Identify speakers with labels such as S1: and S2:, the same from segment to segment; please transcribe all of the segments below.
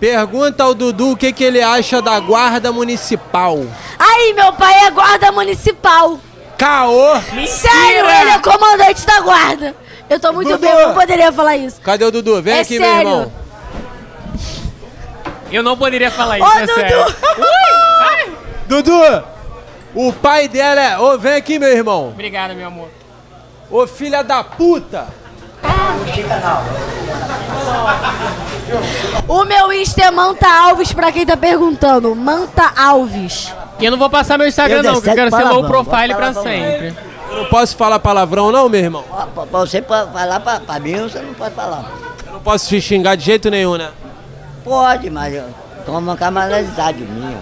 S1: Pergunta ao Dudu o que, que ele acha da guarda municipal.
S2: Aí, meu pai é guarda municipal.
S1: Caô!
S2: Sério, ele é comandante da guarda. Eu tô muito
S1: Dudu.
S2: bem, eu não poderia falar isso.
S1: Cadê o Dudu? Vem
S2: É
S1: aqui, meu
S2: sério.
S1: irmão.
S3: Eu não poderia falar
S2: Ô,
S3: isso, é sério.
S2: Dudu!
S1: Dudu! O pai dela é. Ô, vem aqui, meu irmão.
S3: Obrigado, meu amor.
S1: Ô, filha da puta!
S2: O meu Insta é Manta Alves, pra quem tá perguntando. Manta Alves.
S3: E eu não vou passar meu Instagram,
S4: Eu
S3: não, que eu quero
S4: sete
S3: ser low
S4: palavrão,
S3: profile pra sempre.
S1: Eu não posso falar palavrão, não, meu irmão?
S4: Pra, pra você falar pra, pra mim, você não pode falar.
S1: Eu não posso te xingar de jeito nenhum, né?
S4: Pode, mas eu- toma uma camarada minha.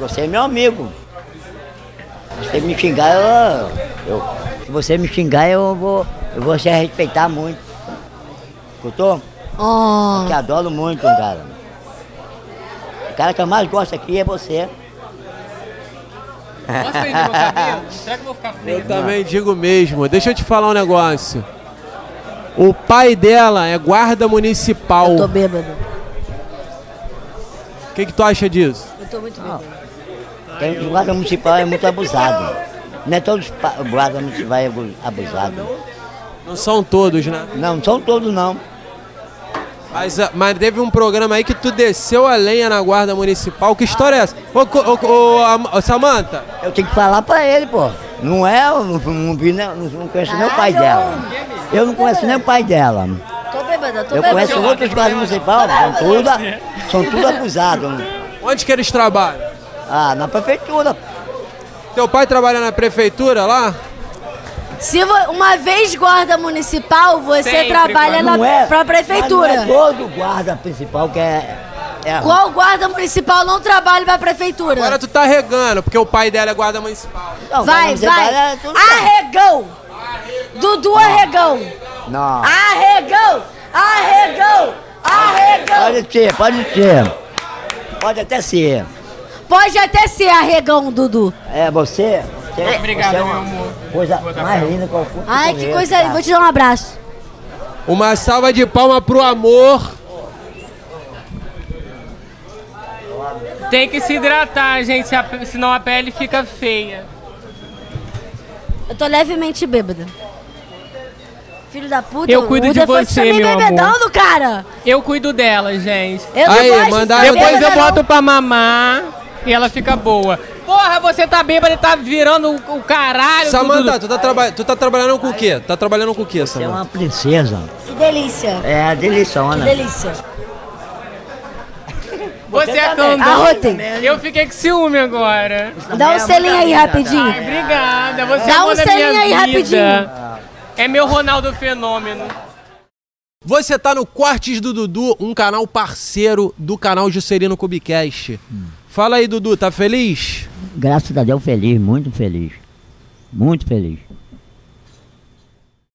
S4: Você é meu amigo. Se você me xingar, eu, eu- Se você me xingar, eu vou. Eu vou te respeitar muito. Escutou?
S2: Oh.
S4: Que adoro muito, cara. O cara que eu mais gosto aqui é você.
S3: Posso prender meu cabelo? Será que eu vou ficar feio?
S1: Eu também digo mesmo. Deixa eu te falar um negócio. O pai dela é guarda municipal.
S2: Eu tô bêbado.
S1: O que, que tu acha disso?
S2: Eu tô muito bêbado.
S4: Tem, o guarda municipal é muito abusado. Não é todos guarda municipal é abu- abusado.
S1: Não são todos, né?
S4: Não, não são todos não.
S1: Mas, ah, mas teve um programa aí que tu desceu a lenha na guarda municipal. Que história é essa? Ô, ô, ô, ô, Samanta,
S4: Eu tenho que falar pra ele, pô. Não é, eu não, não, vi, nem- não, não conheço nem o pai dela. Eu não conheço nem o pai dela.
S2: Tô bêbada, tô
S4: Eu conheço outros guardas municipais, são tudo, são tudo acusados.
S1: onde que eles trabalham?
S4: Ah, na prefeitura.
S1: Teu pai trabalha na prefeitura lá?
S2: Se vo- uma vez guarda municipal, você
S3: Sempre,
S2: trabalha na,
S4: é,
S2: pra
S4: mas
S2: prefeitura.
S4: Não é todo guarda principal que é. é
S2: Qual guarda municipal não trabalha pra prefeitura?
S1: Agora tu tá regando, porque o pai dela é guarda municipal.
S4: Não,
S2: vai, vai.
S4: é tudo-
S2: Arregão! Dudu Arregão!
S4: Não.
S2: Arregão! Arregão! Arregão!
S4: Pode ser, pode ser. Pode até ser.
S2: Pode até ser arregão, Dudu.
S4: É, você. Você
S3: Obrigado,
S4: é
S3: meu
S4: uma
S3: amor.
S4: Coisa mais linda que eu fui
S2: Ai, que coisa
S4: cara.
S2: linda. Vou te dar um abraço.
S1: Uma salva de palma pro amor.
S3: Tem que se hidratar, gente, senão a pele fica feia.
S2: Eu tô levemente bêbada. Filho da puta,
S3: Eu cuido de você,
S2: tá me
S3: meu amor.
S2: bebedando, cara.
S3: Eu cuido dela, gente.
S2: Eu
S1: Aí,
S2: ser
S3: Depois eu boto pra mamar e ela fica boa. Porra, você tá bêbado e tá virando o, o caralho.
S1: Samanta, tu tá, traba- tu tá trabalhando com o quê? Tá trabalhando com o quê,
S4: Você é
S1: Samanta?
S4: uma princesa.
S2: Que delícia.
S4: É,
S2: Que
S4: deliciona.
S2: delícia.
S3: Você é
S4: também.
S3: candão.
S2: Arrotem.
S3: Eu fiquei com ciúme agora.
S2: Dá um selinho aí rapidinho.
S3: Ai, obrigada. Você
S2: Dá
S3: é
S2: um selinho aí,
S3: vida.
S2: rapidinho.
S3: É meu Ronaldo Fenômeno.
S1: Você tá no Cortes do Dudu, um canal parceiro do canal Juscelino Cubicast. Fala aí, Dudu, tá feliz?
S4: Graças a Deus, feliz, muito feliz. Muito feliz.